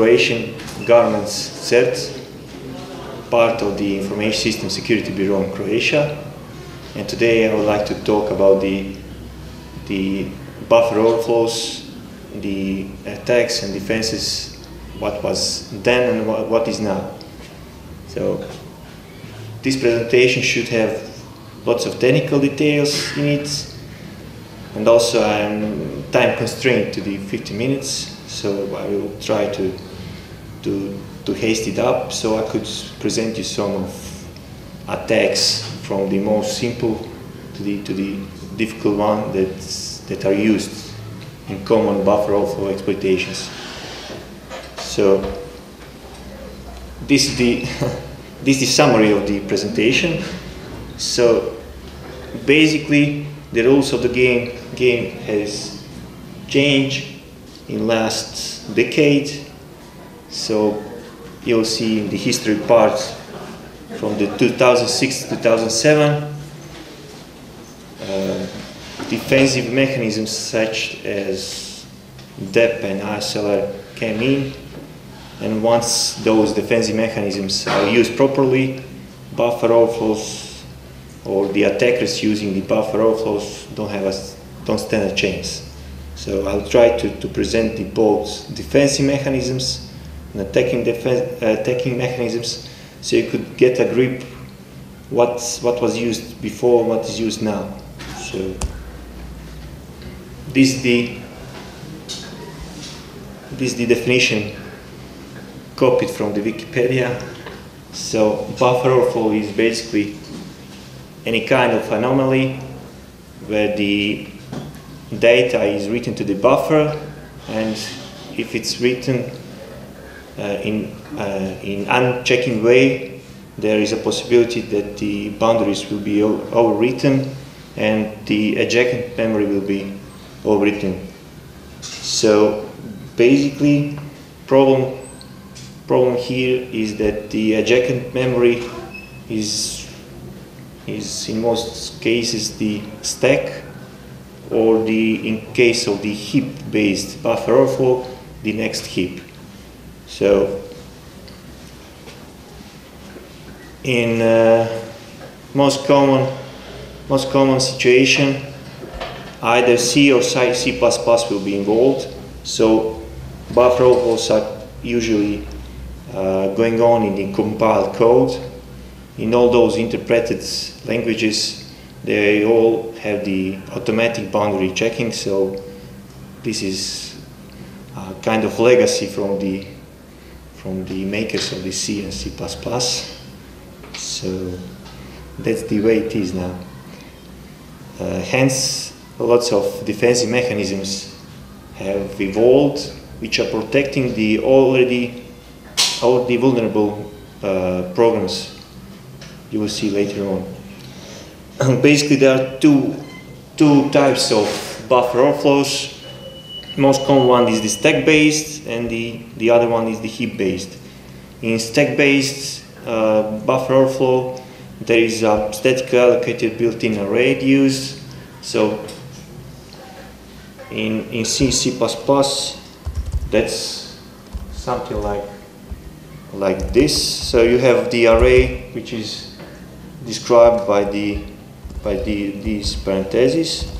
Croatian government's CERT, part of the Information System Security Bureau in Croatia. And today I would like to talk about the, the buffer overflows, the attacks and defenses, what was then and what, what is now. So this presentation should have lots of technical details in it and also I'm time constrained to the 50 minutes so I will try to to, to haste it up so I could present you some of attacks from the most simple to the to the difficult one that that are used in common buffer overflow exploitations. So this is the this is the summary of the presentation. So basically, the rules of the game game has changed in last decade. So you'll see in the history part from the 2006 2007 uh, defensive mechanisms such as DEP and ASLR came in and once those defensive mechanisms are used properly buffer overflows or the attackers using the buffer overflows don't have a, don't stand a chance. So I'll try to, to present the both defensive mechanisms attacking, defense, uh, attacking mechanisms so you could get a grip what, what was used before, what is used now. So this is the this is the definition copied from the Wikipedia. So buffer overflow is basically any kind of anomaly where the data is written to the buffer and if it's written uh, in, uh, in unchecking way there is a possibility that the boundaries will be overwritten and the adjacent memory will be overwritten. So basically problem problem here is that the adjacent memory is is in most cases the stack or the in case of the heap based buffer overflow the next heap so in uh, most common most common situation either C or C++ will be involved. So buffer overflows are usually uh, going on in the compiled code. In all those interpreted languages, they all have the automatic boundary checking, so this is a kind of legacy from the from the makers of the C and C++. So that's the way it is now. Uh, hence, lots of defensive mechanisms have evolved, which are protecting the already already vulnerable uh, programs you will see later on. Basically, there are two, two types of buffer overflows. Most common one is the stack-based, and the, the other one is the heap-based. In stack-based uh, buffer overflow, there is a statically allocated built-in array used. So in, in C, C++, that's something like like this. So you have the array, which is described by the by the, these parentheses.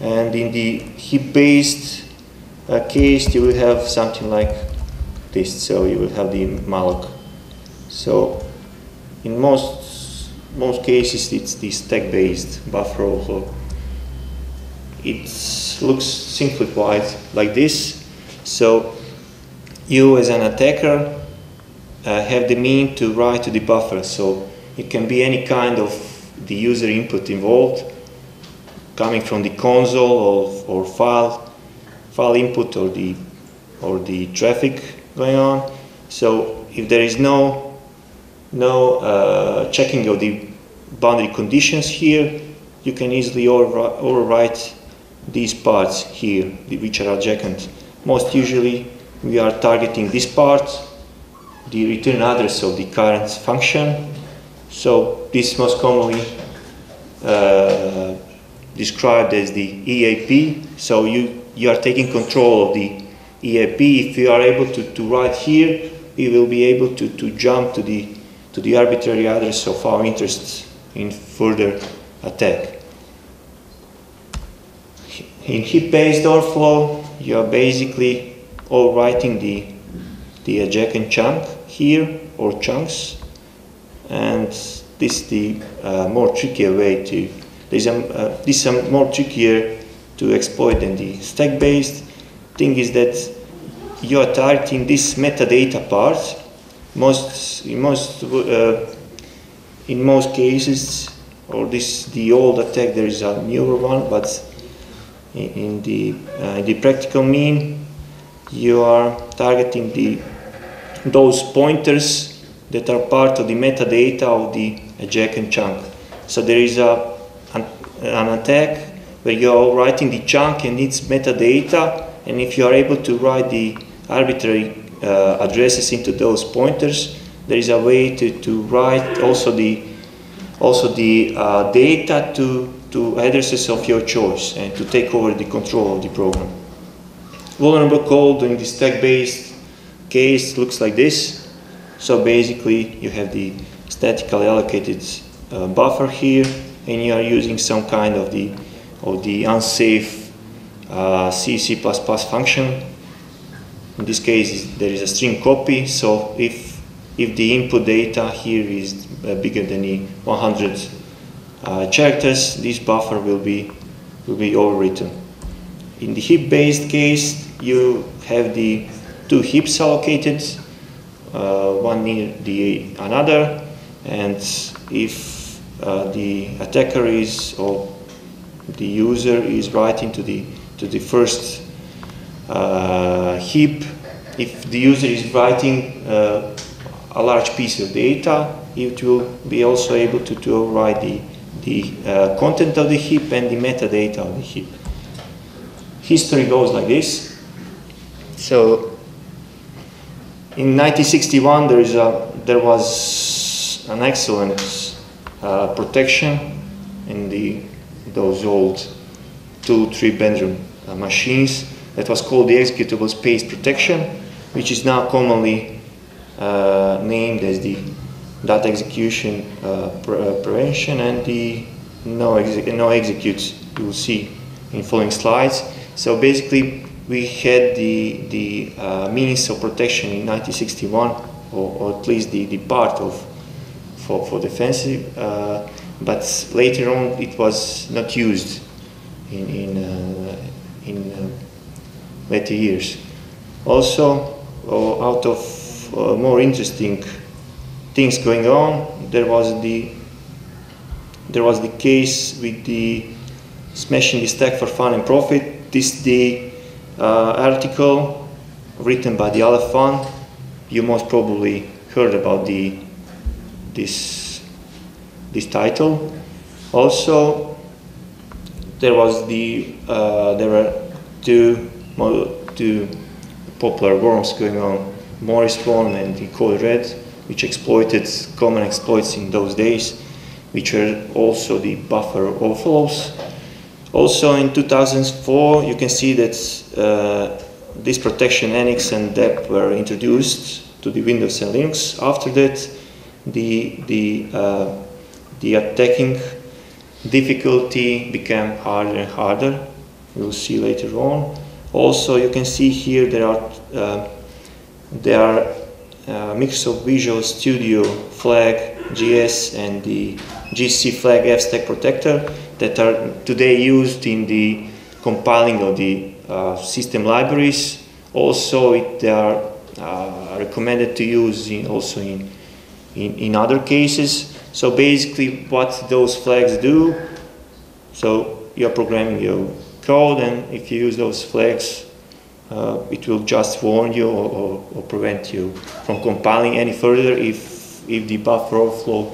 And in the heap-based uh, case, you will have something like this. So you will have the malloc. So in most most cases, it's the stack-based buffer overflow. It looks simplified like this. So you, as an attacker, uh, have the mean to write to the buffer. So it can be any kind of the user input involved, coming from the console or, or file, file input or the, or the traffic going on. So if there is no, no uh, checking of the boundary conditions here, you can easily overwrite these parts here, which are adjacent. Most usually, we are targeting this part, the return address of the current function, so this most commonly uh, described as the EAP. So you, you are taking control of the EAP. If you are able to, to write here, we will be able to, to jump to the, to the arbitrary address of our interest in further attack. In heap-based overflow, you are basically all writing the, the adjacent chunk here, or chunks, and this is the uh, more trickier way to, there's a, uh, this is um, more trickier to exploit than the stack-based. Thing is that you are targeting this metadata part. Most, in most, uh, in most cases, or this the old attack, there is a newer one, but in, the uh, in the practical mean, you are targeting the those pointers that are part of the metadata of the adjacent chunk. So there is a an, an attack where you are writing the chunk and its metadata, and if you are able to write the arbitrary uh, addresses into those pointers, there is a way to, to write also the also the uh, data to, to addresses of your choice and to take over the control of the program. Vulnerable code in the stack-based case looks like this. So basically you have the statically allocated uh, buffer here and you are using some kind of the, of the unsafe uh, C, C++ function in this case, there is a string copy, so if, if the input data here is uh, bigger than 100 uh, characters, this buffer will be, will be overwritten. In the heap-based case, you have the two heaps allocated, uh, one near the another, and if uh, the attacker is or the user is writing to the to the first uh, heap, if the user is writing uh, a large piece of data, it will be also able to, to override the, the uh, content of the heap and the metadata of the heap. History goes like this. So in 1961 there, is a, there was an excellent uh, protection in the, those old two, three bedroom uh, machines that was called the executable space protection, which is now commonly uh, named as the data execution uh, pre uh, prevention and the no, exec no executes you will see in following slides. So basically we had the, the uh, means of protection in 1961 or, or, at least the, the part of for, for defensive uh, but later on it was not used in, in, uh, in later years. Also, uh, out of uh, more interesting things going on, there was the there was the case with the smashing the stack for fun and profit. This the uh, article written by the Aleph Fund. You most probably heard about the this this title. Also, there was the uh, there were two two popular worms going on, Morris worm and the Code Red, which exploited common exploits in those days, which were also the buffer overflows. Also in 2004, you can see that uh, this protection NX and DEP were introduced to the Windows and Linux. After that, the, the, uh, the attacking difficulty became harder and harder. We'll see later on. Also, you can see here there are uh, there are uh, Microsoft Visual Studio flag GS and the GC flag FStack protector that are today used in the compiling of the uh, system libraries. Also, it, they are uh, recommended to use in, also in, in, in other cases. So basically what those flags do, so you're programming your code and if you use those flags uh, it will just warn you or, or, or, prevent you from compiling any further if, if the buffer overflow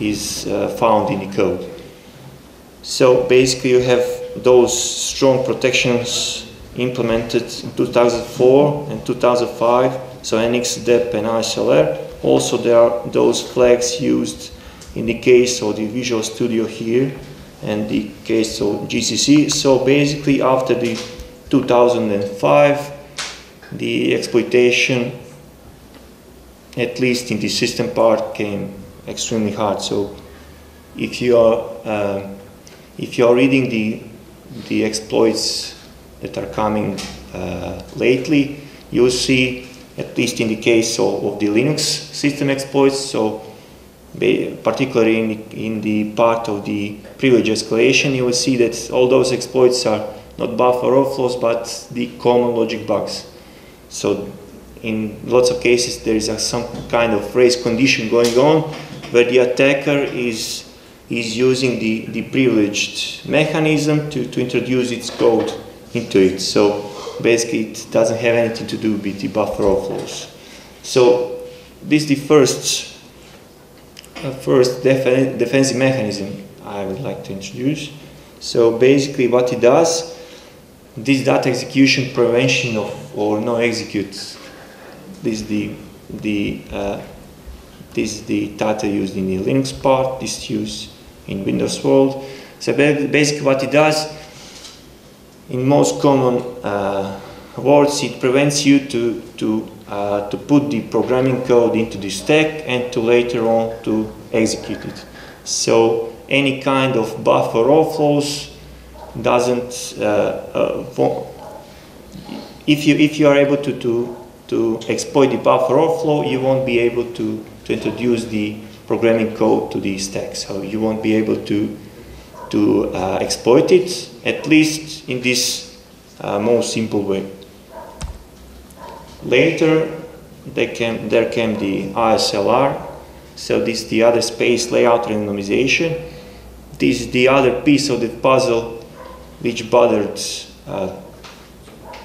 is uh, found in the code. So basically you have those strong protections implemented in 2004 and 2005, so NX, DEP and ISLR. Also there are those flags used in the case of the Visual Studio here and the case of GCC. So basically after the 2005, the exploitation, at least in the system part, came extremely hard. So if you are um, if you are reading the the exploits that are coming uh, lately, you'll see, at least in the case of, of the Linux system exploits, so particularly in the, in the part of the privilege escalation, you will see that all those exploits are not buffer overflows, but the common logic bugs. So in lots of cases, there is a, some kind of race condition going on where the attacker is, is using the, the privileged mechanism to, to introduce its code into it. So basically, it doesn't have anything to do with the buffer overflows. So this is the first, uh, first def defensive mechanism I would like to introduce. So basically what it does, this data execution prevention of or no execute, this is the, the, uh, this is the data used in the Linux part, this is used in Windows world. So basically what it does, in most common uh, words, it prevents you to, to, uh, to put the programming code into the stack and to later on to execute it. So any kind of buffer overflows doesn't, uh, uh if, you, if you are able to, to, to exploit the buffer overflow, you won't be able to, to introduce the programming code to the stack. So you won't be able to to uh, exploit it, at least in this uh, most simple way. Later, came, there came the ISLR, so this is the other space layout randomization. This is the other piece of the puzzle which bothered uh,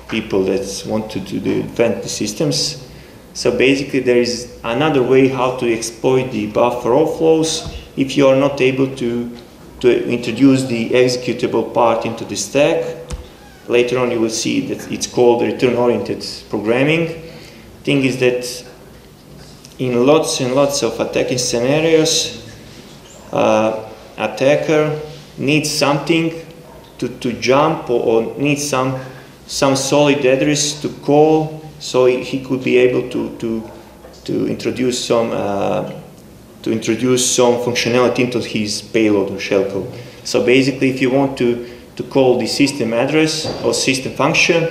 people that wanted to defend the systems. So basically there is another way how to exploit the buffer overflows if you are not able to to introduce the executable part into the stack. Later on you will see that it's called return-oriented programming. Thing is that in lots and lots of attacking scenarios, uh, attacker needs something to, to jump or, or needs some, some solid address to call so he could be able to, to, to introduce some uh, to introduce some functionality into his payload or shellcode. So basically, if you want to, to call the system address or system function,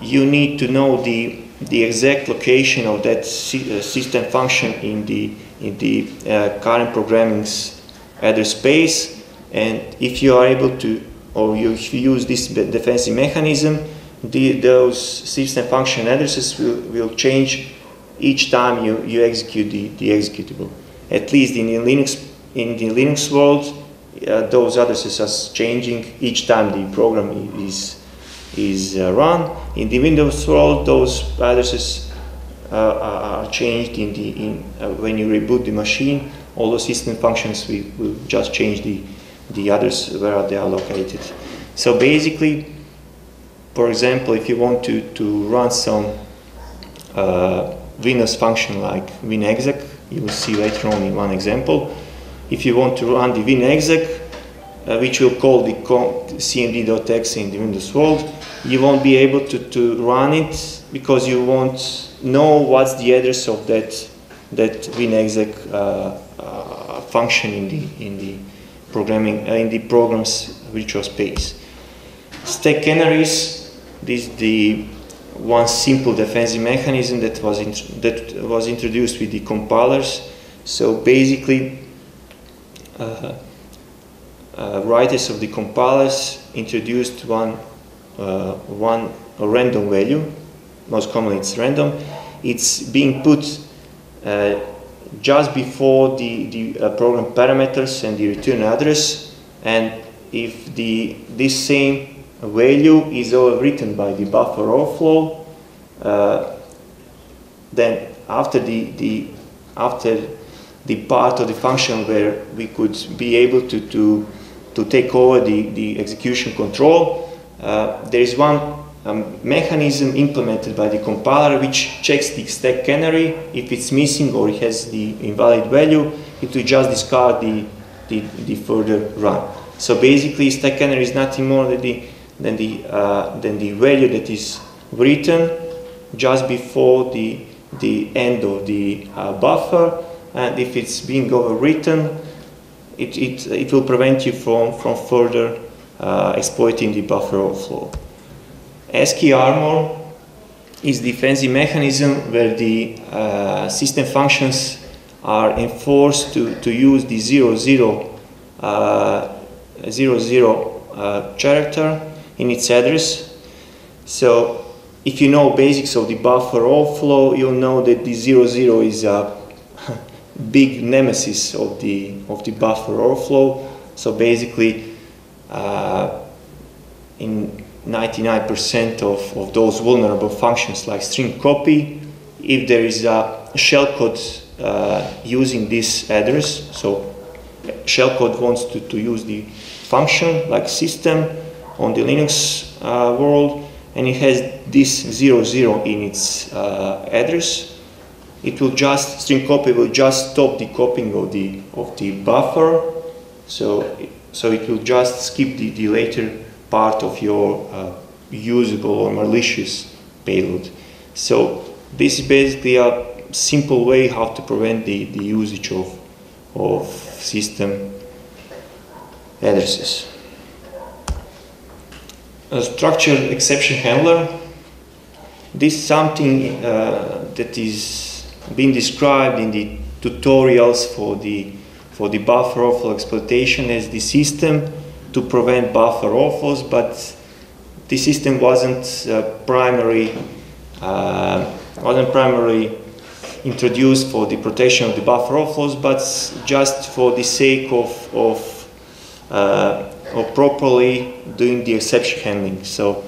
you need to know the, the exact location of that uh, system function in the, in the uh, current programming's address space. And if you are able to, or you, use this defensive mechanism, the, those system function addresses will, will change each time you, you execute the, the executable at least in the Linux, in the Linux world, those addresses are changing each time the program is, is uh, run. In the Windows world, those addresses uh, are changed in the, in, uh, when you reboot the machine. All the system functions will, will just change the, the address where they are located. So basically, for example, if you want to, to run some uh, Windows function like winexec, you will see later on in one example. If you want to run the winexec, uh, which will call the cmd.exe in the Windows world, you won't be able to, to run it because you won't know what's the address of that that winexec uh, uh, function in the in the programming uh, in the program's virtual space. Stack canaries, this is the one simple defensive mechanism that was, that was introduced with the compilers. So basically, writers of the compilers introduced one, uh, one random value, most commonly it's random. It's being put uh, just before the, the uh, program parameters and the return address and if the, this same value is overwritten by the buffer overflow, uh, then after the, the, after the part of the function where we could be able to, to, to take over the, the execution control, uh, there is one um, mechanism implemented by the compiler which checks the stack canary. If it's missing or it has the invalid value, it will just discard the, the, the further run. So basically, stack canary is nothing more than the, than the, uh, than the value that is written just before the, the end of the uh, buffer. And if it's being overwritten, it, it, it will prevent you from, from further uh, exploiting the buffer overflow. ASCII armor is the fancy mechanism where the uh, system functions are enforced to, to use the 00, zero, uh, zero, zero uh, character in its address. So if you know basics of the buffer overflow, you'll know that the 00, zero is a big nemesis of the, of the buffer overflow. So basically, uh, in 99% of, of those vulnerable functions like string copy, if there is a shellcode uh, using this address, so shellcode wants to, to use the function like system on the Linux uh, world, and it has this 00 in its uh, address, it will just, string copy will just stop the copying of the, of the buffer, so, so it will just skip the, the later part of your uh, usable or malicious payload. So this is basically a simple way how to prevent the, the usage of, of system addresses. A structured exception handler. This is something uh, that is being described in the tutorials for the for the buffer overflow exploitation as the system to prevent buffer overflows, but the system wasn't uh, primary uh, wasn't primarily introduced for the protection of the buffer overflows, but just for the sake of of, uh, of properly doing the exception handling. So,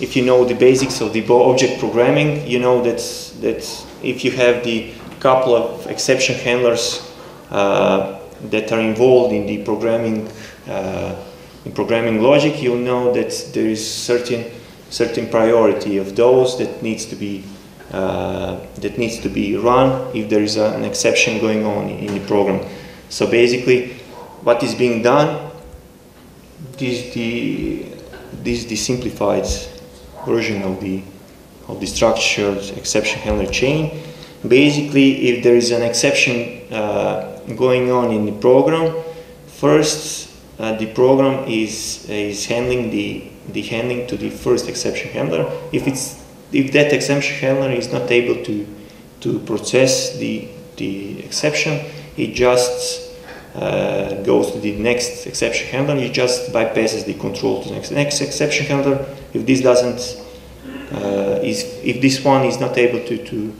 if you know the basics of the object programming, you know that that if you have the couple of exception handlers uh, that are involved in the programming uh, in programming logic, you'll know that there is certain certain priority of those that needs to be uh, that needs to be run if there is an exception going on in the program. So basically, what is being done this the this the simplified version of the of the structured exception handler chain. Basically, if there is an exception uh, going on in the program, first uh, the program is, is handling the, the handling to the first exception handler. If, it's, if that exception handler is not able to, to process the, the exception, it just uh, goes to the next exception handler. It just bypasses the control to the next, next exception handler. If this doesn't, uh, is, if this one is not able to, to,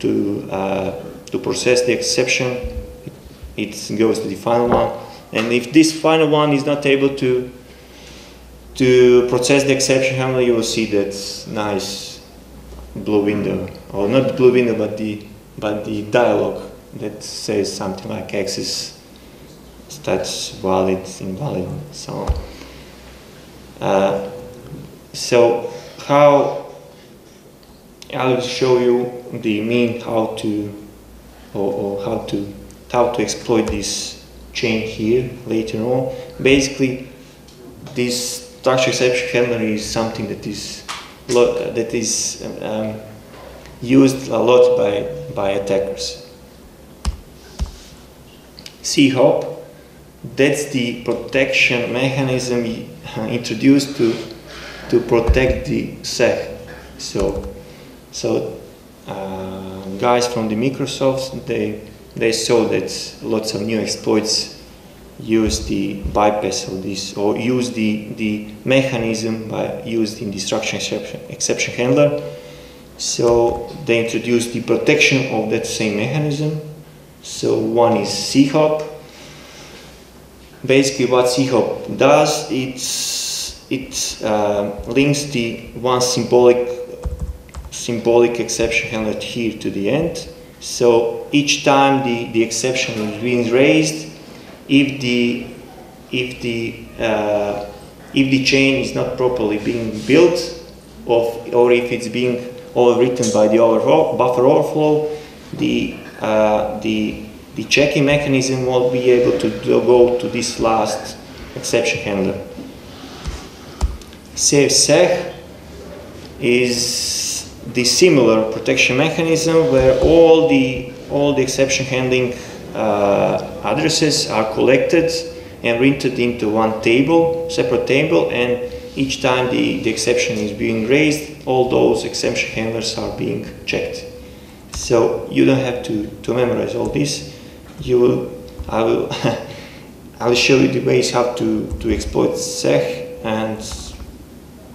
to, uh, to process the exception, it, goes to the final one and if this final one is not able to to process the exception handler, you will see that nice blue window, or not blue window, but the but the dialog that says something like access stats valid, invalid, so on. Uh, so how I will show you the mean how to or, or how to how to exploit this chain here later on. Basically, this structure exception handler is something that is that is um, used a lot by by attackers. C-hop, that's the protection mechanism introduced to to protect the SEG. So, so uh, guys from the Microsoft they they saw that lots of new exploits use the bypass of this or use the, the mechanism by used in destruction exception, exception handler. So they introduced the protection of that same mechanism. So one is C-hop. Basically what C-hop does, it's, it uh, links the one symbolic symbolic exception handler here to the end so each time the, the exception is being raised, if the if the uh, if the chain is not properly being built, of, or if it's being overwritten by the buffer overflow, the uh, the the checking mechanism will be able to go to this last exception handler. SafeSeg is the similar protection mechanism where all the all the exception handling uh, addresses are collected and entered into one table, separate table, and each time the, the exception is being raised, all those exception handlers are being checked. So you don't have to, to memorize all this. You will, I will, I will show you the ways how to, to exploit SEG and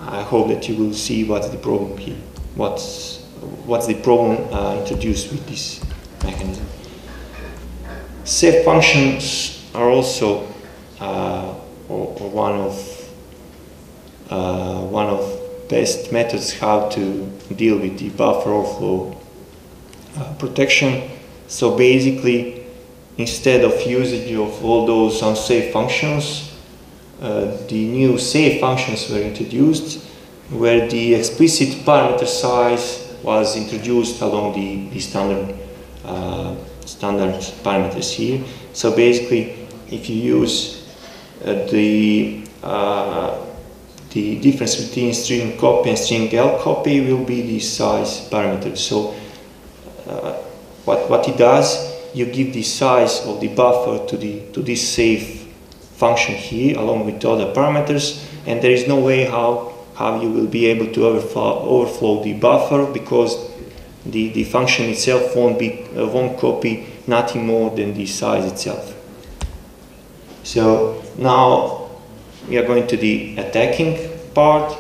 I hope that you will see what's the problem here, what's, what's the problem uh, introduced with this mechanism. Safe functions are also uh, or, or one of uh, one of best methods how to deal with the buffer overflow uh, protection. So basically, instead of usage of all those unsafe functions, the new safe functions were introduced where the explicit parameter size was introduced along the, the standard, uh, standard parameters here. So basically, if you use uh, the uh, the difference between string copy and string L copy will be the size parameter. So uh, what, what it does, you give the size of the buffer to, the, to this safe function here along with other parameters and there is no way how, how you will be able to overflow, overflow the buffer because the, the function itself won't, be, uh, won't copy nothing more than the size itself. So now we are going to the attacking part.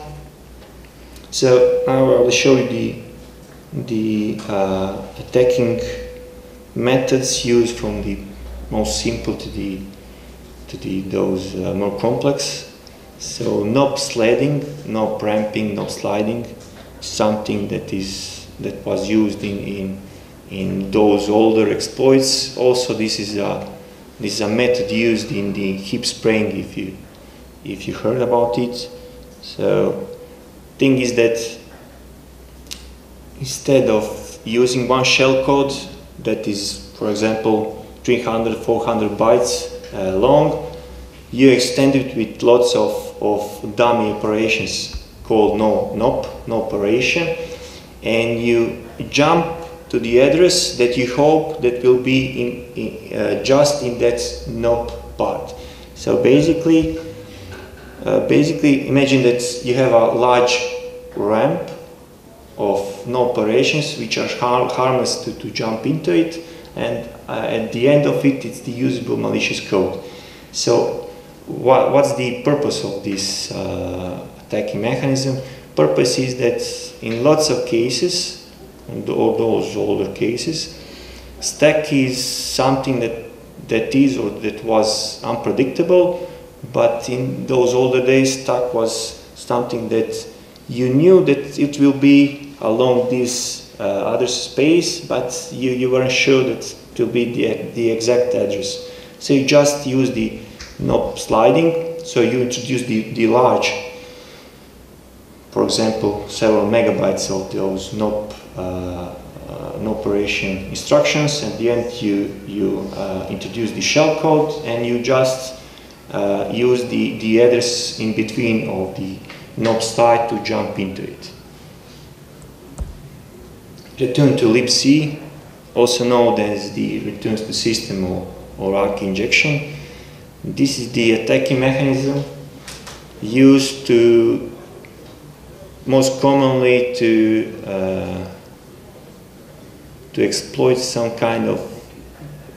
So now I will show you the, the uh, attacking methods used from the most simple to the to the those uh, more complex. So no sledding, no pramping, no sliding, something that is that was used in in in those older exploits. Also, this is a this is a method used in the hip spraying if you if you heard about it. So, thing is that instead of using one shell code that is, for example, 300, 400 bytes uh, long, you extend it with lots of, of dummy operations called no NOP, no operation, and you jump to the address that you hope that will be in, in uh, just in that NOP part. So basically, uh, basically, imagine that you have a large ramp of no operations which are har harmless to, to jump into it, and uh, at the end of it, it's the usable malicious code. So, what, what's the purpose of this uh, attacking mechanism? Purpose is that in lots of cases, all those older cases, stack is something that that is or that was unpredictable but in those older days, stack was something that you knew that it will be along this uh, other space, but you, you weren't sure that it will be the, the exact address. So you just use the knob sliding, so you introduce the, the large, for example, several megabytes of those knob, uh, uh, operation instructions. At the end, you, you uh, introduce the shellcode and you just uh, use the, the address in between of the knob style to jump into it. Return to libc, also known as the returns to system or, or ARC injection. This is the attacking mechanism used to most commonly to uh, to exploit some kind of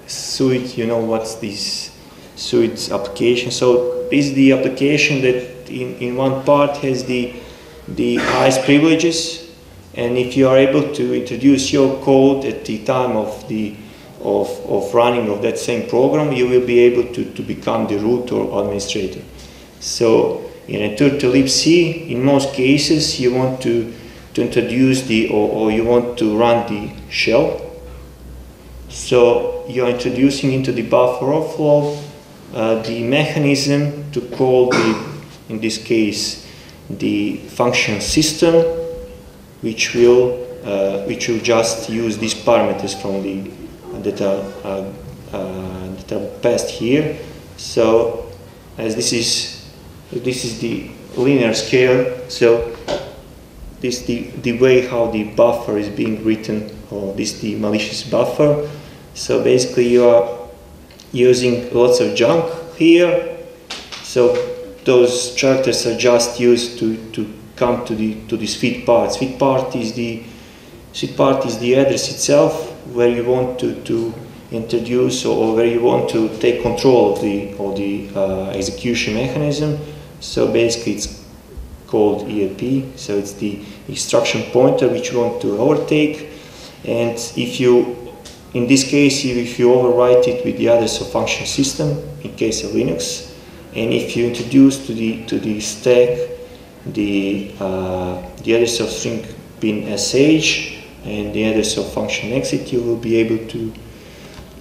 suite. You know what's this so it's application. So this is the application that in, in one part has the, the highest privileges and if you are able to introduce your code at the time of the of, of running of that same program, you will be able to, to become the root or administrator. So in a to libc, in most cases, you want to, to introduce the, or, or you want to run the shell. So you're introducing into the buffer overflow uh, the mechanism to call the, in this case, the function system, which will uh, which will just use these parameters from the that are uh, uh that are passed here. So as this is this is the linear scale, so this the, the way how the buffer is being written, or this the malicious buffer. So basically you are using lots of junk here. So those characters are just used to, to come to the to this feed part. Feed part is the feed part is the address itself where you want to, to introduce or where you want to take control of the of the uh, execution mechanism. So basically it's called ELP. So it's the instruction pointer which you want to overtake. And if you, in this case, if you overwrite it with the address of function system, in case of Linux, and if you introduce to the to the stack the uh, the address of string bin sh and the address of function exit, you will be able to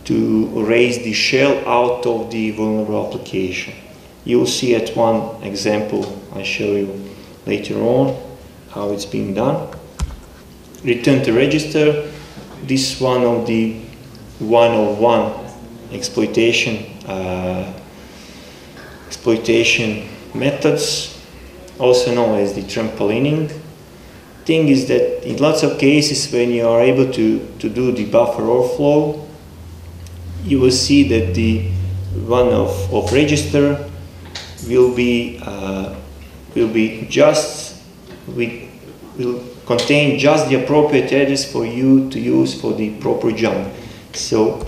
to raise the shell out of the vulnerable application. You will see at one example I show you later on how it's being done. Return to register. This one of the 101 exploitation uh, exploitation methods, also known as the trampolining. Thing is that in lots of cases when you are able to, to do the buffer overflow, you will see that the one of, of register will be uh, will be just we will contain just the appropriate address for you to use for the proper jump. So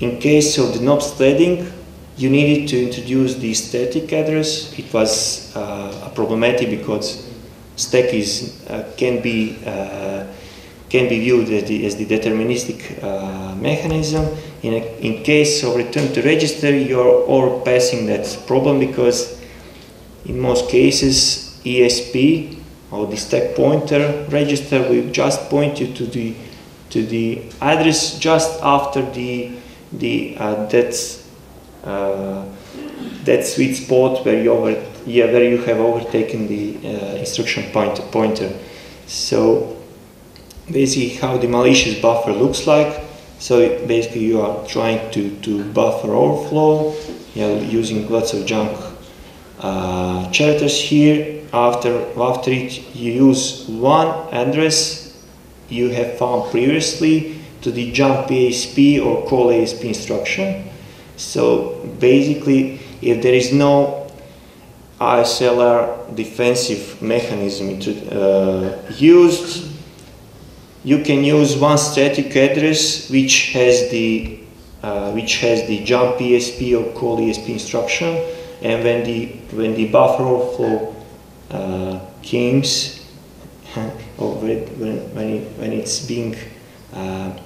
in case of the NOPS threading, you needed to introduce the static address. It was uh, problematic because stack is uh, can be uh, can be viewed as the, as the deterministic uh, mechanism. In, a, in case of return to register, you're all passing that problem because in most cases ESP or the stack pointer register will just point you to the to the address just after the the uh, that's uh, that sweet spot where you over yeah where you have overtaken the uh, instruction point, pointer. So basically how the malicious buffer looks like. So basically you are trying to, to buffer overflow, are using lots of junk uh, characters here. After, after it you use one address you have found previously to the jump ASP or call ASP instruction. So basically if there is no ASLR defensive mechanism uh, used, you can use one static address which has the uh, which has the jump ESP or call ESP instruction, and when the when the buffer overflow uh, comes, or when when, it, when it's being uh,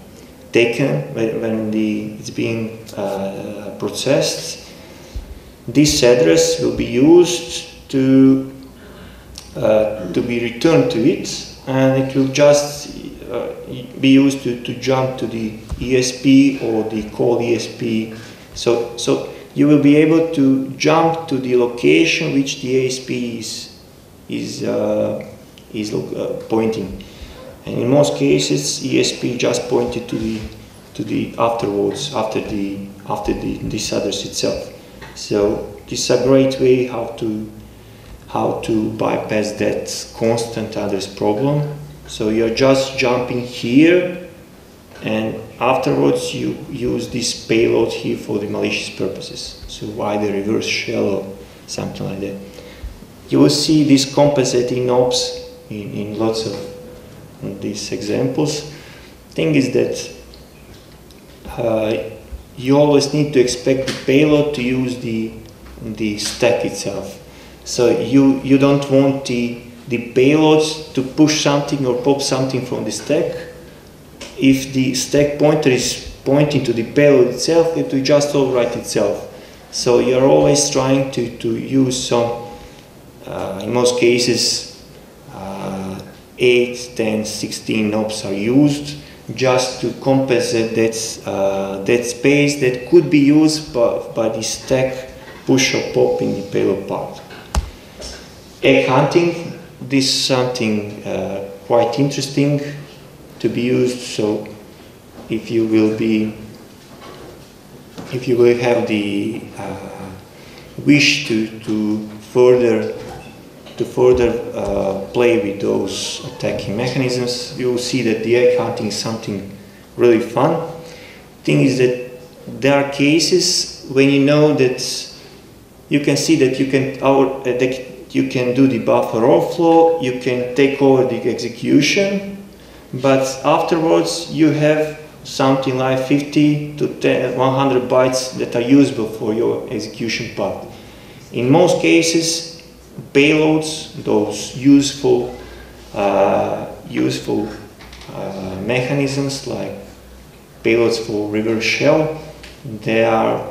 taken, when, when the it's being uh, processed, this address will be used to uh, to be returned to it, and it will just uh, be used to, to jump to the ESP or the call ESP. So, so you will be able to jump to the location which the ASP is, is, uh, is uh, pointing. And in most cases, ESP just pointed to the, to the afterwards, after the, after the, this address itself. So this is a great way how to, how to bypass that constant address problem so you're just jumping here and afterwards you use this payload here for the malicious purposes. So either reverse shell or something like that. You will see these compensating knobs in, in lots of these examples. Thing is that uh, you always need to expect the payload to use the, the stack itself. So you, you don't want the the payloads to push something or pop something from the stack. If the stack pointer is pointing to the payload itself, it will just overwrite itself. So you're always trying to, to use some, uh, in most cases, uh, 8, 10, 16 knobs are used just to compensate that, uh, that space that could be used by, by the stack push or pop in the payload part. Egg hunting, this is something uh, quite interesting to be used. So if you will be, if you will have the uh, wish to, to further to further uh, play with those attacking mechanisms, you will see that the egg hunting is something really fun. Thing is that there are cases when you know that you can see that you can our, uh, you can do the buffer overflow, you can take over the execution, but afterwards you have something like 50 to 10, 100 bytes that are usable for your execution part. In most cases, payloads, those useful, uh, useful uh, mechanisms like payloads for reverse shell, they are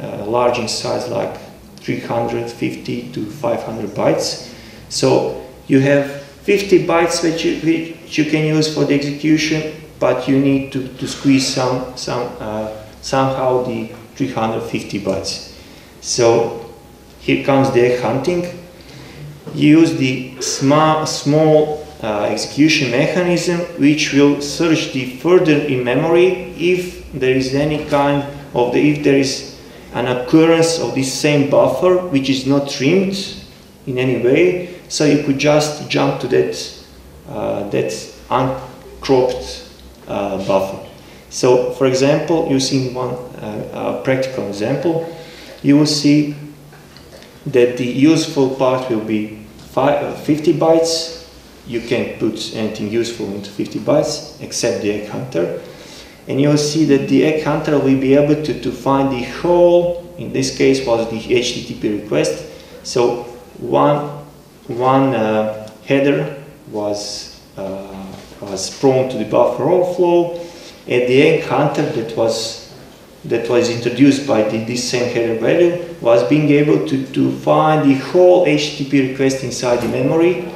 uh, large in size like 350 to 500 bytes. So you have 50 bytes which you, which you can use for the execution, but you need to, to squeeze some, some, uh, somehow the 350 bytes. So here comes the egg hunting. You use the small, small uh, execution mechanism which will search the further in memory if there is any kind of the, if there is an occurrence of this same buffer which is not trimmed in any way so you could just jump to that uh, that uncropped uh, buffer so for example using one uh, practical example you will see that the useful part will be five, uh, 50 bytes. You can put anything useful into 50 bytes except the egg hunter. And you'll see that the egg hunter will be able to, to find the whole, in this case was the HTTP request. So one, one uh, header was, uh, was prone to the buffer overflow, and the egg hunter that was, that was introduced by the, this same header value was being able to, to find the whole HTTP request inside the memory,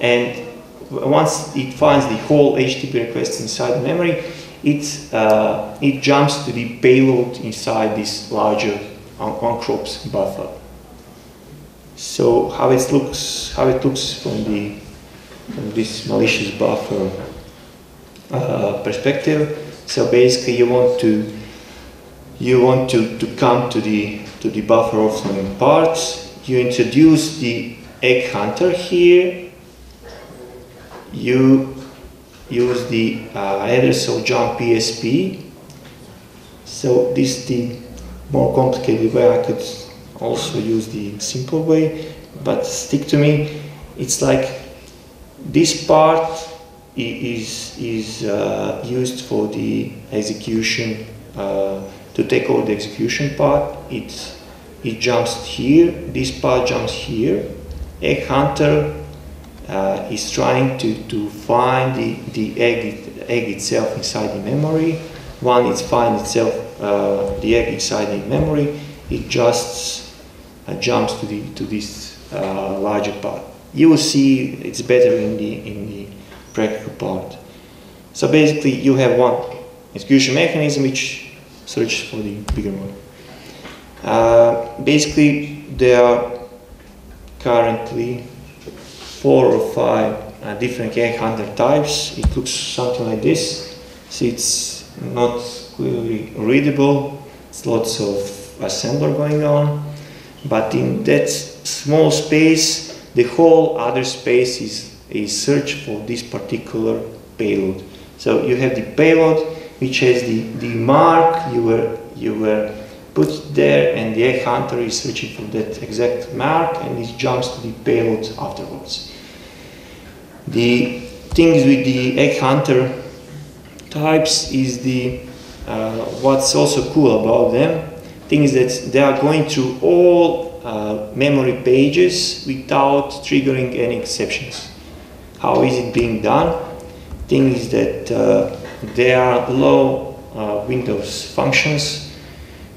and once it finds the whole HTTP request inside the memory, it, uh, it jumps to the payload inside this larger uncropped buffer. So how it looks, how it looks from the from this malicious buffer uh, perspective. So basically, you want to you want to, to come to the to the buffer overflowing parts. You introduce the egg hunter here. You use the uh, address of jump PSP. So this is the more complicated way. I could also use the simple way, but stick to me. It's like this part is, is uh, used for the execution, uh, to take over the execution part. It, it jumps here, this part jumps here. Egg Hunter uh, is trying to, to find the, the egg, egg itself inside the memory. When it finds itself, uh, the egg inside the memory, it just uh, jumps to, the, to this uh, larger part. You will see it's better in the, in the practical part. So basically you have one execution mechanism which searches for the bigger one. Uh, basically there are currently four or five uh, different egg hunter types. It looks something like this. See, it's not clearly readable. It's lots of assembler going on. But in that small space, the whole other space is, is search for this particular payload. So you have the payload which has the, the mark you were, you were put there and the egg hunter is searching for that exact mark and it jumps to the payload afterwards. The things with the egg hunter types is the uh, what's also cool about them things that they are going through all uh, memory pages without triggering any exceptions. How is it being done? Things that uh, there are low uh, Windows functions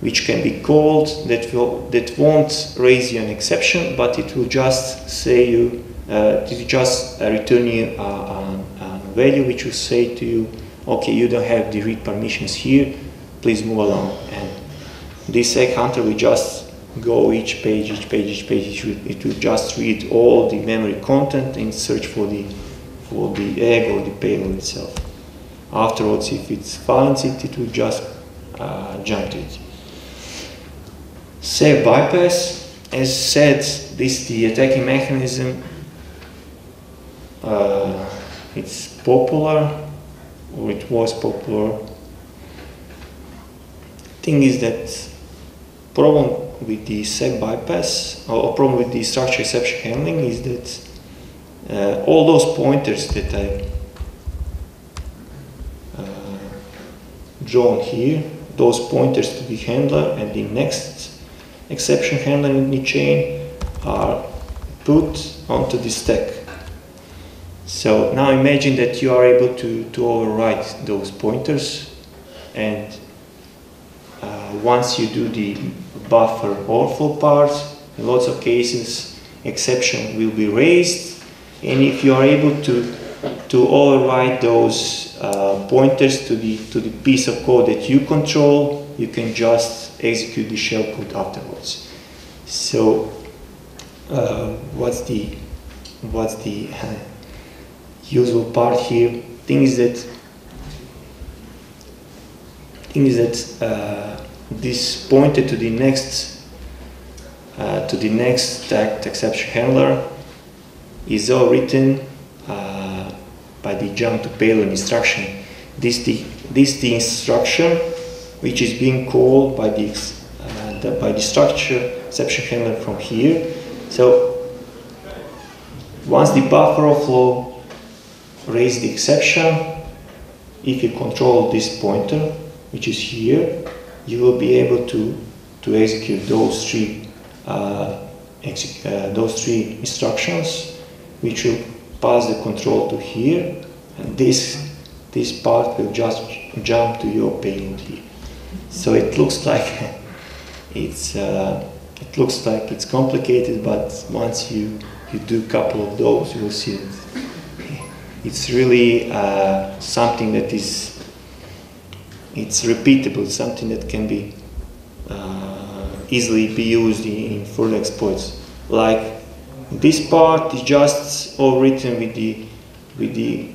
which can be called that will that won't raise you an exception, but it will just say you uh, to just uh, return you a, a, a, value which will say to you, okay, you don't have the read permissions here, please move along. And this egg hunter will just go each page, each page, each page. It will, it will just read all the memory content and search for the for the egg or the payload itself. Afterwards, if it finds it, it will just uh, jump to it. safe bypass. As said, this the attacking mechanism. Uh, it's popular, or it was popular. Thing is that problem with the SEC bypass, or problem with the structure exception handling is that uh, all those pointers that I drawn here, those pointers to the handler and the next exception handler in the chain are put onto the stack. So now imagine that you are able to, to overwrite those pointers and uh, once you do the buffer overflow part, in lots of cases exception will be raised and if you are able to to override those uh, pointers to the to the piece of code that you control, you can just execute the shellcode afterwards. So, uh, what's the what's the uh, usual part here? Thing is that thing is that uh, this pointer to the next uh, to the next stacked exception handler is all written uh, by the jump to payload instruction. This the, this the instruction which is being called by the, uh, the, by the structure exception handler from here. So once the buffer overflow raise the exception, if you control this pointer, which is here, you will be able to, to execute those three, uh, exec uh, those three instructions which will pass the control to here and this this part will just jump to your payload here. So it looks like it's uh, it looks like it's complicated, but once you you do a couple of those, you will see it. It's really uh, something that is it's repeatable, something that can be uh, easily be used in, in further exploits. Like this part is just all written with the, with the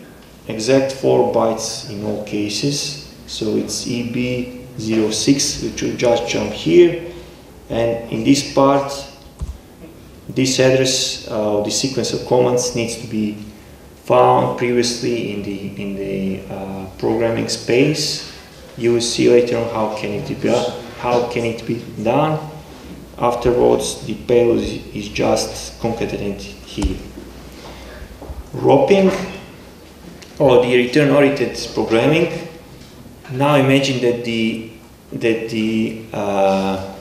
exact 4 bytes in all cases. So it's EB06, which will just jump here. And in this part, this address, uh, the sequence of commands needs to be found previously in the, in the uh, programming space. You will see later on how can it be, how can it be done. Afterwards, the payload is just concatenated here. Roping or the return-oriented programming. Now imagine that the that the uh,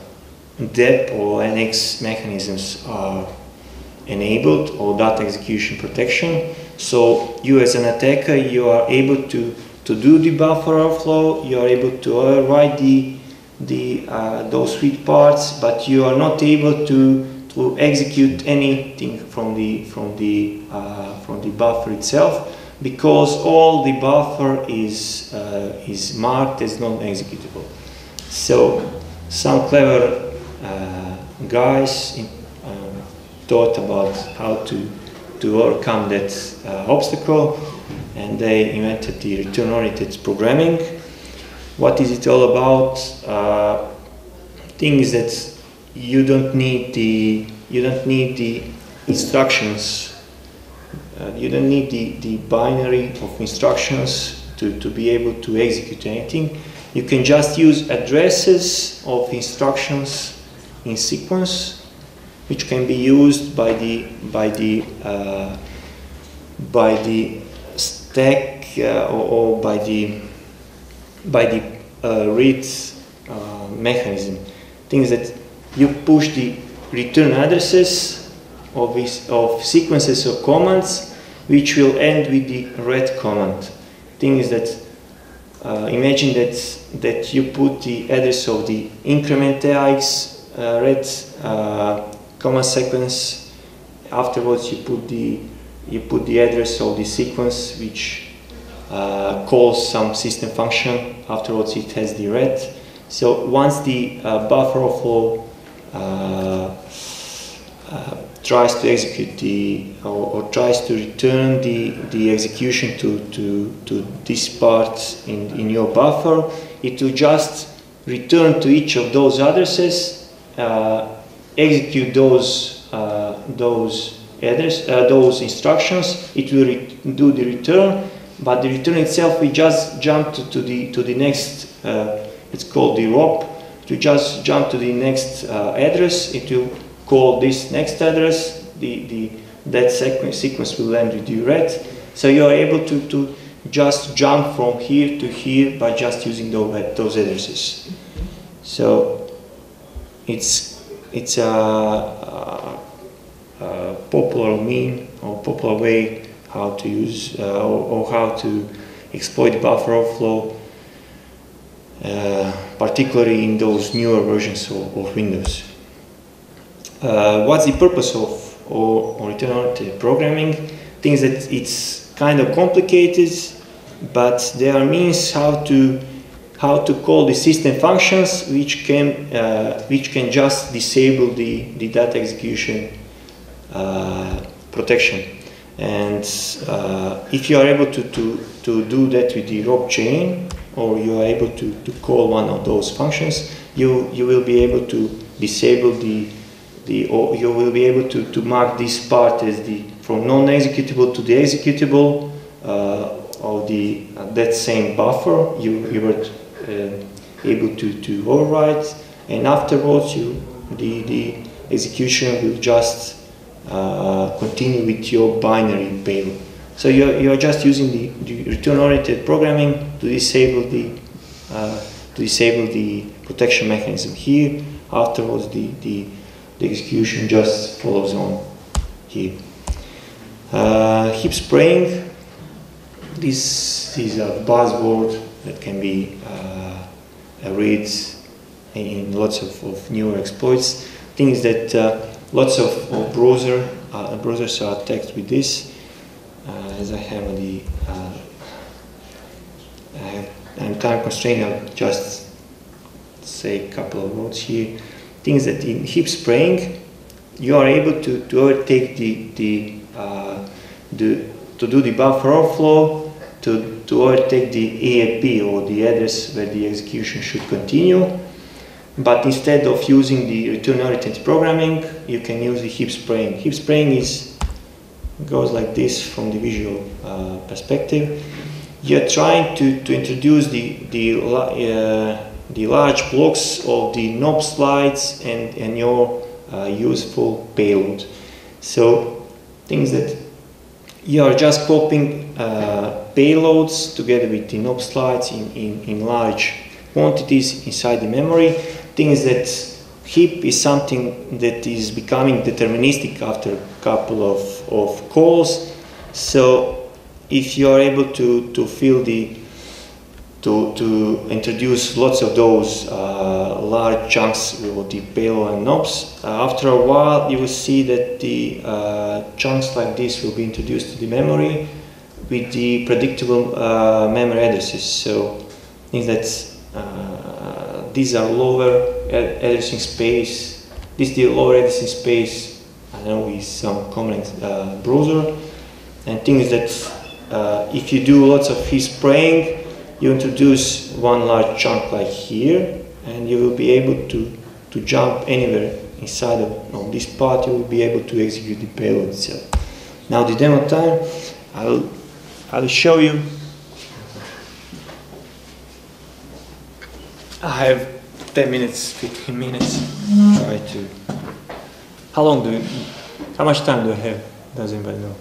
DEP or NX mechanisms are enabled or data execution protection. So you as an attacker, you are able to, to do the buffer overflow, you are able to override the the, uh, those sweet parts, but you are not able to, to execute anything from the, from, the, uh, from the buffer itself because all the buffer is, uh, is marked as non-executable. So some clever uh, guys in, um, thought about how to, to overcome that uh, obstacle and they invented the return-oriented programming what is it all about? Uh, things that you don't need the you don't need the instructions. Uh, you don't need the, the binary of instructions to, to be able to execute anything. You can just use addresses of instructions in sequence, which can be used by the by the uh, by the stack uh, or, or by the by the uh, read uh, mechanism. Things that you push the return addresses of, this, of sequences of commands which will end with the ret command. Thing is that uh, imagine that that you put the address of the increment AX uh, uh, command sequence. Afterwards, you put the you put the address of the sequence which uh, calls some system function. Afterwards, it has the ret. So once the uh, buffer overflow uh, uh, tries to execute the or, or, tries to return the, the execution to, to, to this part in, in your buffer, it will just return to each of those addresses uh, execute those uh, those address uh, those instructions, it will do the return, but the return itself we just jump to, the to the next. Uh, it's called the ROP. To just jump to the next uh, address, it will call this next address. The the that sequence sequence will end with the ret. So you are able to to just jump from here to here by just using those, those addresses. So it's it's a, a, a popular mean or popular way how to use uh, or, or, how to exploit buffer overflow, uh, particularly in those newer versions of, of Windows. Uh, what's the purpose of or, return programming? Things that it's kind of complicated, but there are means how to how to call the system functions which can uh, which can just disable the, the data execution uh, protection and uh, if you are able to, to, to do that with the ROP chain or you are able to, to call one of those functions you you will be able to disable the the or you will be able to, to mark this part as the from non-executable to the executable uh, of the uh, that same buffer you, you were uh, able to, to overwrite and afterwards you the, the execution will just uh, continue with your binary payload. So you're, you're just using the, the return-oriented programming to disable the uh, to disable the protection mechanism here. Afterwards, the, the, the execution just follows on here. Uh, heap spraying. This is a buzzword that can be uh, read in lots of, of newer exploits. Things that uh, lots of, of browser uh, browsers are attacked with this. as I have the I am time constrained, I'll just say a couple of words here. Things that in heap spraying, you are able to, to overtake the, the, uh, the, to do the buffer overflow to, to overtake the AAP or the address where the execution should continue. But instead of using the return-oriented programming, you can use the heap spraying. Heap spraying is goes like this from the visual uh, perspective. You're trying to, to introduce the, the, uh, the large blocks of the knob slides and, and your uh, useful payload. So things that you are just copying uh, payloads together with the knob slides in, in, in large quantities inside the memory. Things that heap is something that is becoming deterministic after a couple of, of calls. So if you are able to, to fill the to, to introduce lots of those uh, large chunks with the payload and knobs. Uh, after a while, you will see that the uh, chunks like this will be introduced to the memory with the predictable uh, memory addresses. So, means that uh, these are lower addressing space. This is the lower addressing space. I know with some common uh, browser, and things that if you do lots of heap spraying, you introduce one large chunk like here and you will be able to, to jump anywhere inside of, of this part you will be able to execute the payload itself. Now the demo time, I'll, I'll show you. I have 10 minutes, 15 minutes. Try to. How long do you, how much time do I have? Does anybody know?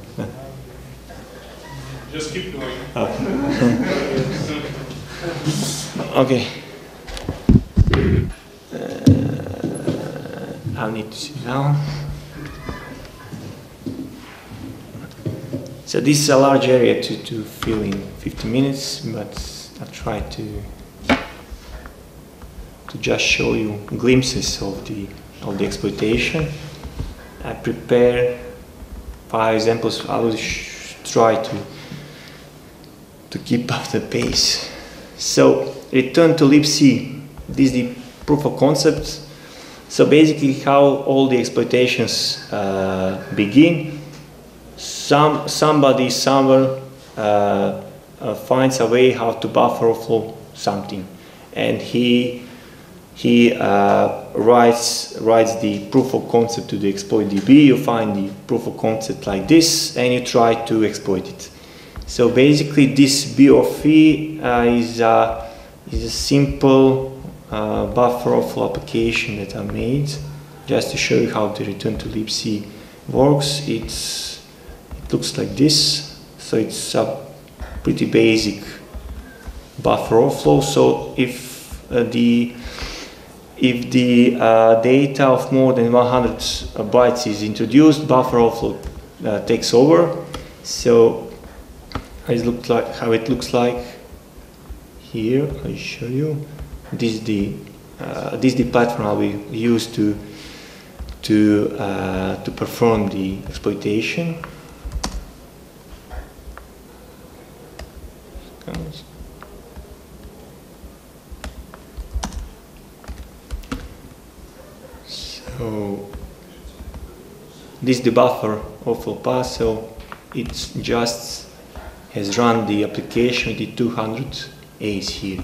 Just keep going. Oh. Okay. Uh, I'll need to sit down. So this is a large area to, to fill in 50 minutes, but I'll try to to just show you glimpses of the of the exploitation. I prepare five examples. I will try to to keep up the pace. So return to libc. This is the proof of concept. So basically how all the exploitations uh, begin. Some, somebody somewhere uh, uh, finds a way how to buffer overflow something. And he he uh, writes writes the proof of concept to the exploit DB. You find the proof of concept like this, and you try to exploit it. So basically, this B BOFE uh, is a is a simple uh, buffer overflow application that I made just to show you how the return to libc works. It's it looks like this. So it's a pretty basic buffer overflow. So if uh, the if the uh, data of more than 100 bytes is introduced, buffer overflow uh, takes over. So it looks like how it looks like here. I show you. This is the uh, this is the platform will use to to uh, to perform the exploitation. So this is the buffer of pass, so it just has run the application with the 200 A's here.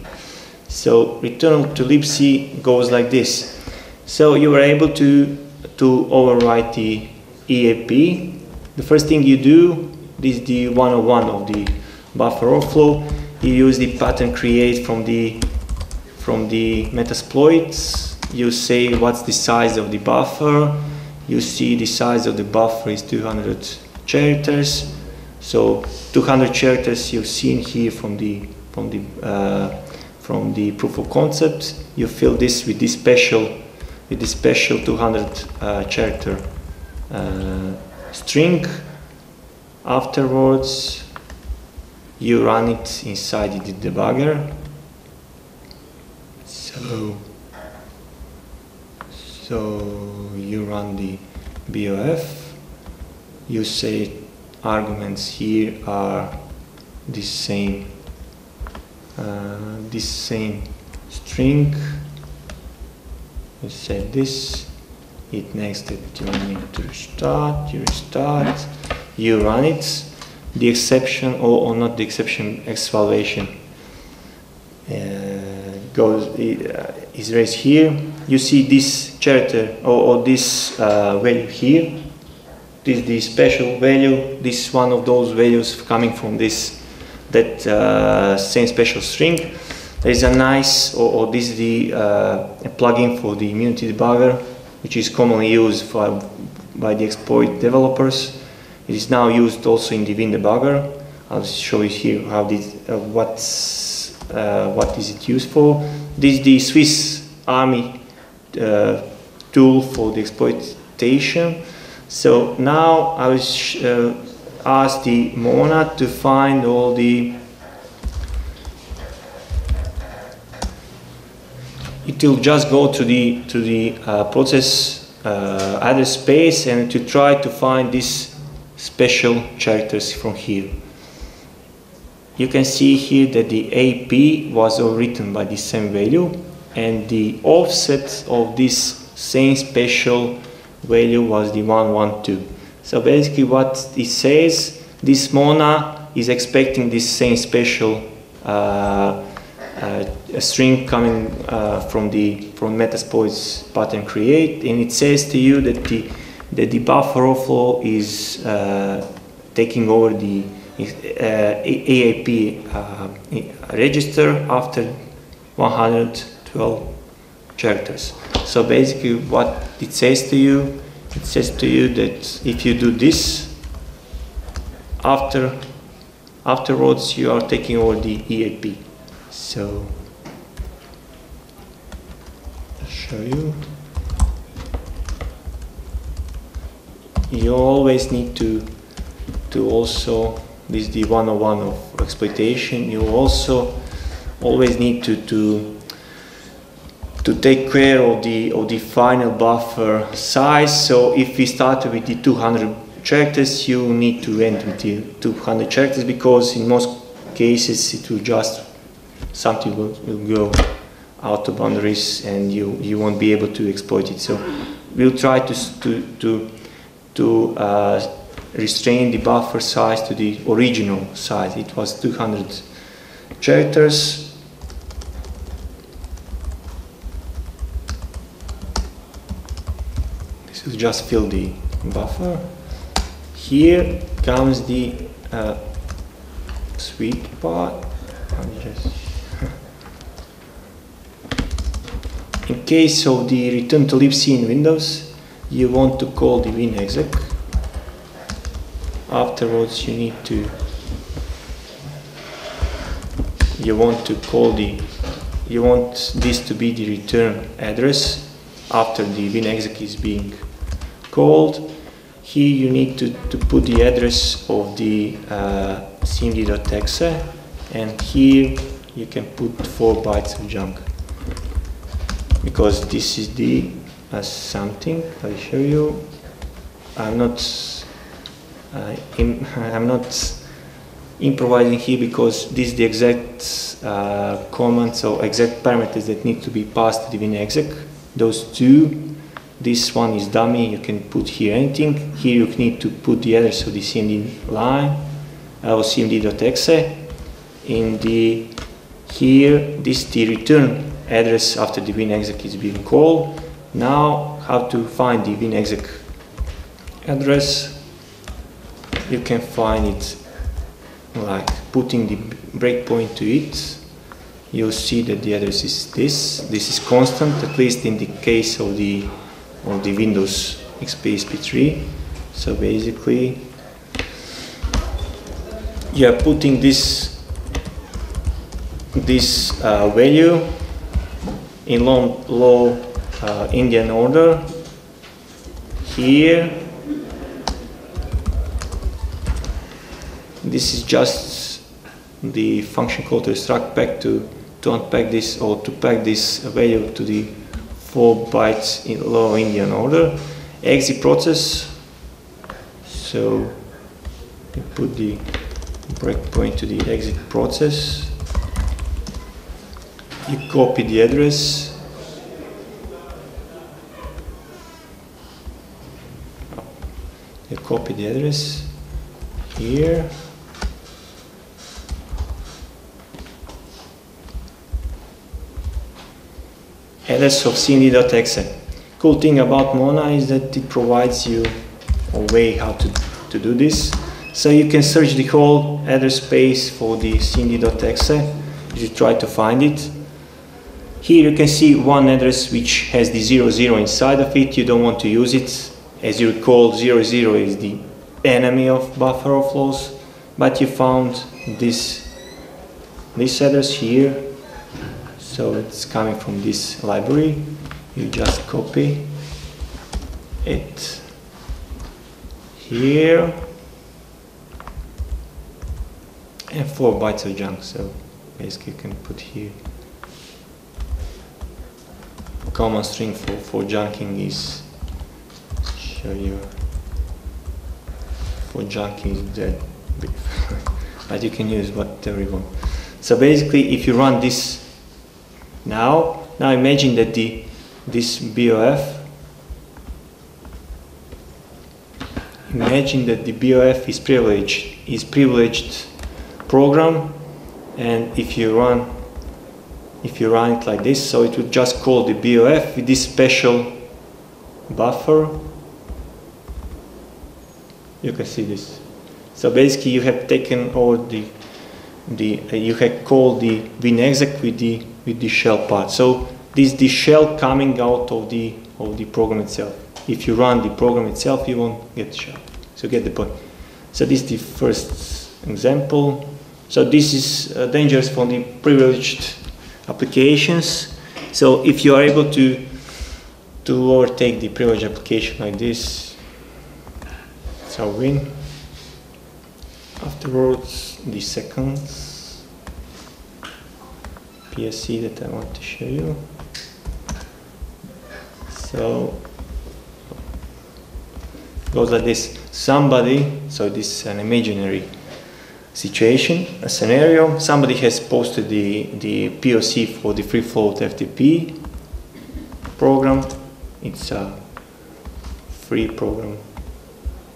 So return to libc goes like this. So you were able to to overwrite the EAP. The first thing you do this is the 101 of the buffer overflow. You use the pattern create from the from the metasploits you say what's the size of the buffer. You see the size of the buffer is 200 characters. So 200 characters you've seen here from the from the uh, from the proof of concept. You fill this with this special with this special 200 uh, character uh, string. Afterwards you run it inside the debugger. So so you run the BOF, you say arguments here are the same, uh, this same string, you set this, it next that you need to restart, you restart, you run it, the exception or, or not the exception, evaluation uh, goes, uh, is raised here. You see this character or, or this uh, value here. This is the special value. This is one of those values coming from this that uh, same special string. There is a nice, or, or this is the uh, plugin for the Immunity debugger, which is commonly used for, by the exploit developers. It is now used also in the Win debugger. I'll show you here how this, uh, what's uh, what is it used for. This is the Swiss Army uh, tool for the exploitation. So now I will uh, ask the Monad to find all the it will just go to the to the uh, process uh, address space and to try to find these special characters from here you can see here that the AP was written by the same value and the offset of this same special value was the 112. So basically what it says, this Mona is expecting this same special uh, uh, string coming uh, from the from Metasploit's pattern create and it says to you that the that the buffer overflow is uh, taking over the uh, uh, register after 112 characters. So basically what it says to you, it says to you that if you do this, after afterwards you are taking over the EAP. So show you. You always need to to also this is the 101 of exploitation. You also always need to, to to take care of the of the final buffer size. So if we start with the 200 characters, you need to end with the 200 characters because in most cases it will just something will, will go out of boundaries and you you won't be able to exploit it. So we'll try to to to to uh, restrain the buffer size to the original size. It was 200 characters. Just fill the buffer. Here comes the uh, sweet part. in case of the return to libc in Windows, you want to call the winexec. Afterwards, you need to you want to call the you want this to be the return address after the winexec is being called. Here you need to, to put the address of the uh, cmd.exe and here you can put 4 bytes of junk. Because this is the uh, something I'll show you. I'm not uh, I'm not improvising here because this is the exact uh, commands or exact parameters that need to be passed to the winexec those two this one is dummy you can put here anything. Here you need to put the address of the cmd line or cmd.exe in the here this the return address after the winexec is being called. Now how to find the winexec address? You can find it like putting the breakpoint to it. You'll see that the address is this. This is constant, at least in the case of the of the Windows XP SP3. So basically, you are putting this this uh, value in low, low uh, Indian order here. This is just the function call to extract back to to unpack this or to pack this value to the 4 bytes in low Indian order. Exit process, so you put the breakpoint to the exit process. You copy the address. You copy the address here. Address of cmd.exe. Cool thing about Mona is that it provides you a way how to, to do this. So you can search the whole address space for the cmd.exe if you try to find it. Here you can see one address which has the 00 inside of it. You don't want to use it. As you recall, 00 is the enemy of buffer overflows. But you found this, this address here so it's coming from this library. You just copy it here. And four bytes of junk so basically you can put here. Common string for, for junking is show you. For junking is dead. But you can use whatever you want. So basically if you run this now, now imagine that the this BOF imagine that the BOF is privileged is privileged program and if you run if you run it like this so it would just call the BOF with this special buffer. You can see this. So basically you have taken all the the uh, you have called the winexec with the with the shell part. So this the shell coming out of the of the program itself. If you run the program itself, you won't get shell. So get the point. So this is the first example. So this is uh, dangerous for the privileged applications. So if you are able to to overtake the privileged application like this, so win. Afterwards, the seconds. PSC that I want to show you. So goes like this. Somebody, so this is an imaginary situation, a scenario. Somebody has posted the, the POC for the free float FTP program. It's a free program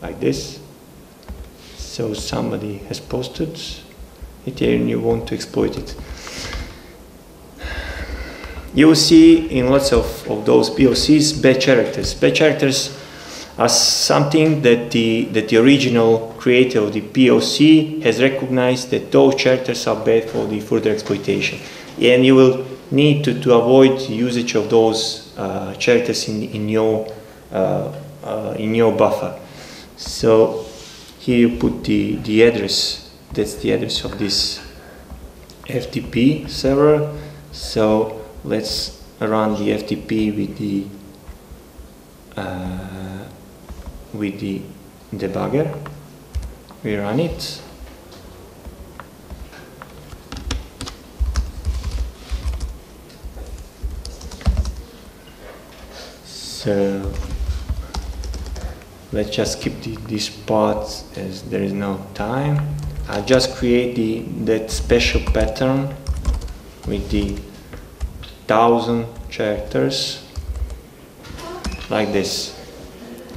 like this. So somebody has posted it here and you want to exploit it you will see in lots of, of those POCs bad characters. Bad characters are something that the, that the original creator of the POC has recognized that those characters are bad for the further exploitation. And you will need to, to avoid usage of those uh, characters in, in, your, uh, uh, in your buffer. So here you put the, the address, that's the address of this FTP server. So let's run the FTP with the uh, with the debugger. We run it. So let's just skip the, this part as there is no time. I'll just create the that special pattern with the thousand characters like this.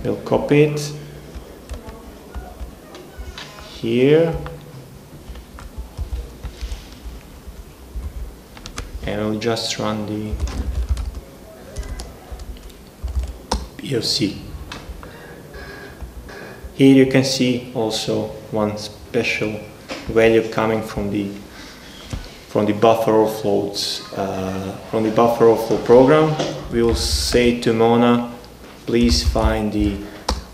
We'll copy it here and we'll just run the POC. Here you can see also one special value coming from the from the buffer overflows uh, from the buffer overflow program. We will say to Mona, please find the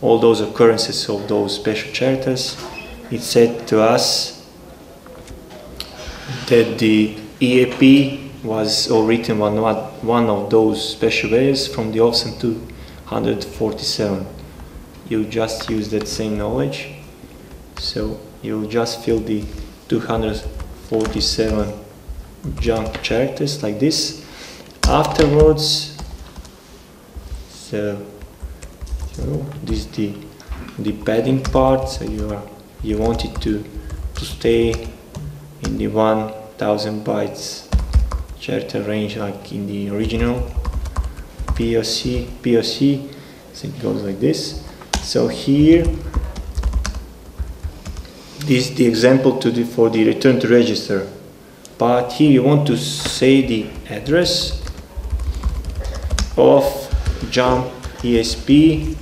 all those occurrences of those special characters. It said to us that the EAP was all written on one of those special values from the offset 247. You just use that same knowledge. So you just fill the 247 junk characters like this. Afterwards, so, so this is the the padding part. So you are you want it to to stay in the 1000 bytes character range like in the original POC POC. So it goes like this. So here this is the example to the, for the return to register but here you want to say the address of jump ESP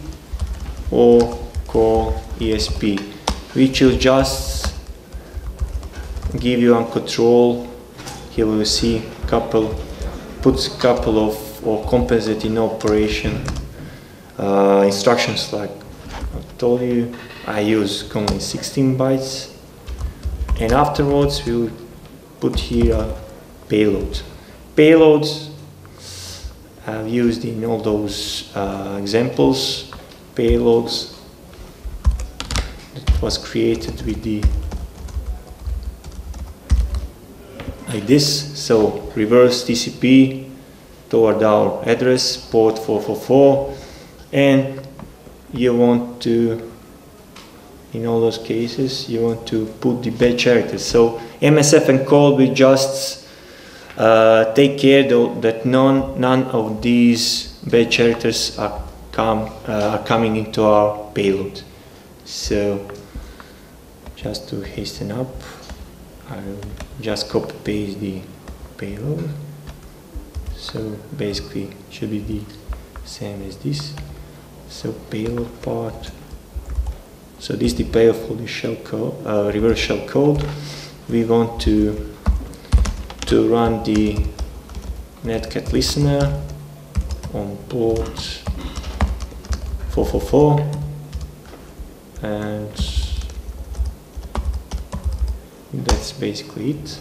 or call ESP which will just give you a control. Here we will see couple puts couple of or compensating operation uh, instructions like I told you. I use only 16 bytes. And afterwards we'll put here a payload. Payloads I've used in all those uh, examples. Payloads that was created with the like this. So reverse TCP toward our address port 444 and you want to in all those cases you want to put the bad characters so MSF and encode will just uh, take care though, that none, none of these bad characters are, come, uh, are coming into our payload. So just to hasten up I'll just copy paste the payload. So basically should be the same as this. So payload part. So this is the payload for the shell code, uh, reverse shell code. We want to to run the netcat listener on port 444 and that's basically it.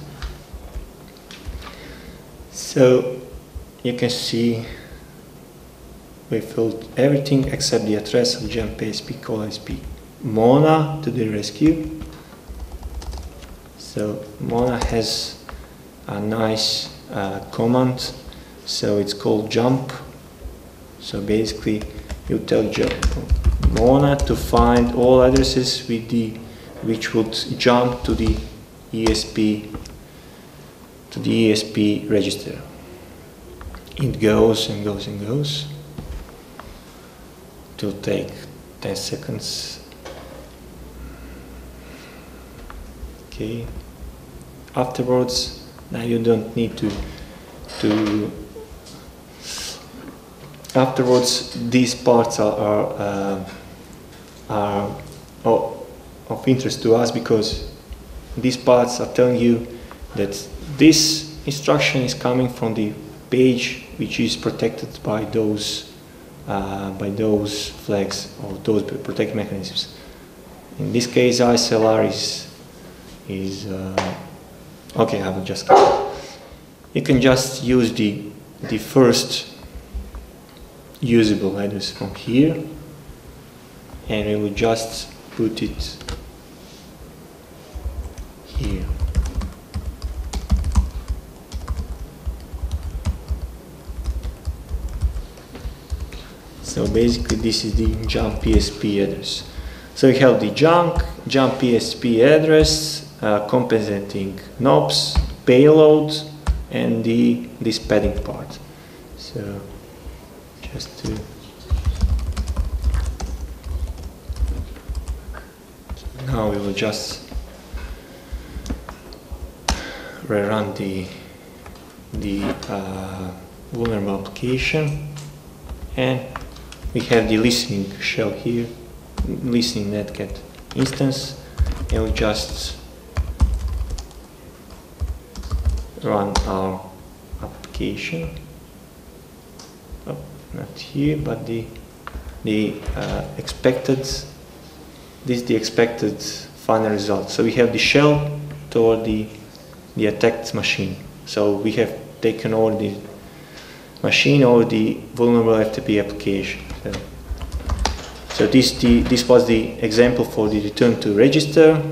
So you can see we filled everything except the address of jump ASP call ASP. Mona to the rescue. So Mona has a nice uh, command. So it's called jump. So basically you tell jump Mona to find all addresses with the which would jump to the ESP to the ESP register. It goes and goes and goes. It will take 10 seconds okay afterwards now you don't need to to afterwards these parts are, are uh, are of interest to us because these parts are telling you that this instruction is coming from the page which is protected by those uh, by those flags or those protect mechanisms. In this case, ISLR is is uh, okay. I will just you can just use the the first usable address from here, and we will just put it here. So basically this is the jump PSP address. So we have the junk, jump PSP address, compensating knobs, payload, and the this padding part. So just to now we will just rerun the the uh, vulnerable application and we have the listening shell here, listening netcat instance, and we just run our application. Oh, not here, but the the uh, expected. This is the expected final result. So we have the shell toward the the attacked machine. So we have taken all the machine or the vulnerable FTP application. So, so this, the, this was the example for the return to register.